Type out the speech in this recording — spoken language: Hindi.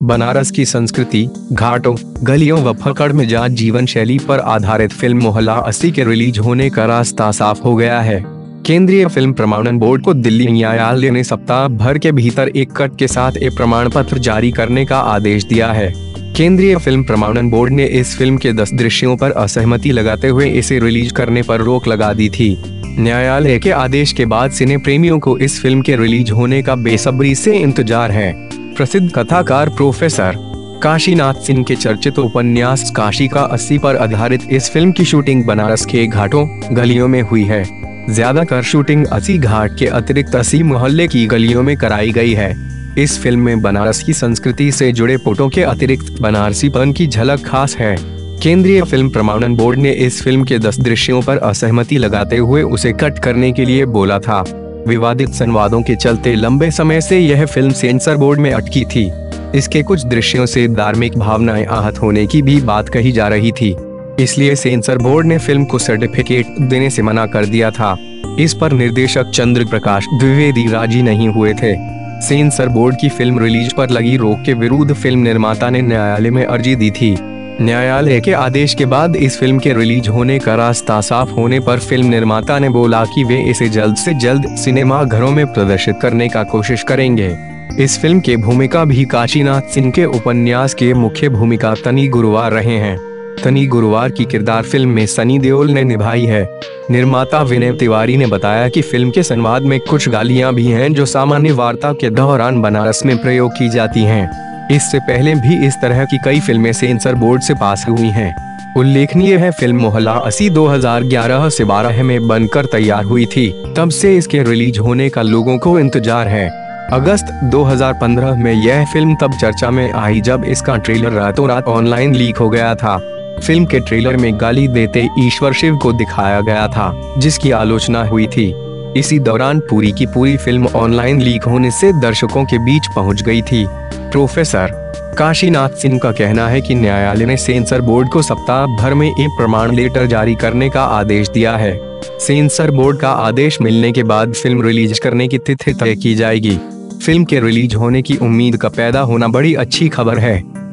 बनारस की संस्कृति, घाटों, गलियों व फकड़ में जात जीवन शैली पर आधारित फ़िल्म मोहल्ला अस्सी के रिलीज़ होने का रास्ता साफ़ हो गया है। केंद्रीय फ़िल्म प्रमाणन बोर्ड को दिल्ली न्यायालय ने सप्ताह भर के भीतर एक कट के साथ एक प्रमाण पत्र जारी करने का आदेश दिया है। केंद्रीय फ़िल्म प्रमाणन बोर्ड ने इस फ़िल्म के दस दृश्यों पर असहमति लगाते हुए इसे रिलीज़ करने पर रोक लगा दी थी। न्यायालय के आदेश के बाद सिने प्रेमियों को इस फ़िल्म के रिलीज़ होने का बेसब्री से इंतज़ार है। प्रसिद्ध कथाकार प्रोफेसर काशीनाथ सिंह के चर्चित उपन्यास काशी का अस्सी पर आधारित इस फ़िल्म की शूटिंग बनारस के घाटों, गलियों में हुई है। ज़्यादातर शूटिंग अस्सी घाट के अतिरिक्त अस्सी मोहल्ले की गलियों में कराई गई है। इस फ़िल्म में बनारस की संस्कृति से जुड़े फ़ोटो के अतिरिक्त बनारसीपन की झलक खास है। केंद्रीय फ़िल्म प्रमाणन बोर्ड ने इस फ़िल्म के दस दृश्यों पर असहमति लगाते हुए उसे कट करने के लिए बोला था। विवादित संवादों के चलते लंबे समय से यह फ़िल्म सेंसर बोर्ड में अटकी थी। इसके कुछ दृश्यों से धार्मिक भावनाएँ आहत होने की भी बात कही जा रही थी। इसलिए सेंसर बोर्ड ने फ़िल्म को सर्टिफिकेट देने से मना कर दिया था। इस पर निर्देशक चंद्र प्रकाश द्विवेदी राज़ी नहीं हुए थे। सेंसर बोर्ड की फ़िल्म रिलीज़ पर लगी रोक के विरुद्ध फ़िल्म निर्माता ने न्यायालय में अर्जी दी थी। न्यायालय के आदेश के बाद इस फ़िल्म के रिलीज़ होने का रास्ता साफ़ होने पर फ़िल्म निर्माता ने बोला कि वे इसे जल्द से जल्द सिनेमा घरों में प्रदर्शित करने का कोशिश करेंगे। इस फ़िल्म के भूमिका भी काशीनाथ सिंह के उपन्यास के मुख्य भूमिका तनी गुरुवार रहे हैं। तनी गुरुवार की किरदार फ़िल्म में सनी देओल ने निभाई है। निर्माता विनय तिवारी ने बताया कि फ़िल्म के संवाद में कुछ गालियाँ भी हैं जो सामान्य वार्ता के दौरान बनारस में प्रयोग की जाती हैं। इससे पहले भी इस तरह की कई फ़िल्में सेंसर बोर्ड से पास हुई हैं। उल्लेखनीय है फ़िल्म मोहल्ला असी 2011 से 12 में बनकर तैयार हुई थी। तब से इसके रिलीज़ होने का लोगों को इंतज़ार है। अगस्त 2015 में यह फ़िल्म तब चर्चा में आई जब इसका ट्रेलर रातों रात ऑनलाइन लीक हो गया था। फ़िल्म के ट्रेलर में गाली देते ईश्वर शिव को दिखाया गया था, जिसकी आलोचना हुई थी। इसी दौरान पूरी की पूरी फ़िल्म ऑनलाइन लीक होने से दर्शकों के बीच पहुँच गई थी। प्रोफेसर काशीनाथ सिंह का कहना है कि न्यायालय ने सेंसर बोर्ड को सप्ताह भर में एक प्रमाण लेटर जारी करने का आदेश दिया है। सेंसर बोर्ड का आदेश मिलने के बाद फ़िल्म रिलीज़ करने की तिथि तय की जाएगी। फ़िल्म के रिलीज़ होने की उम्मीद का पैदा होना बड़ी अच्छी खबर है।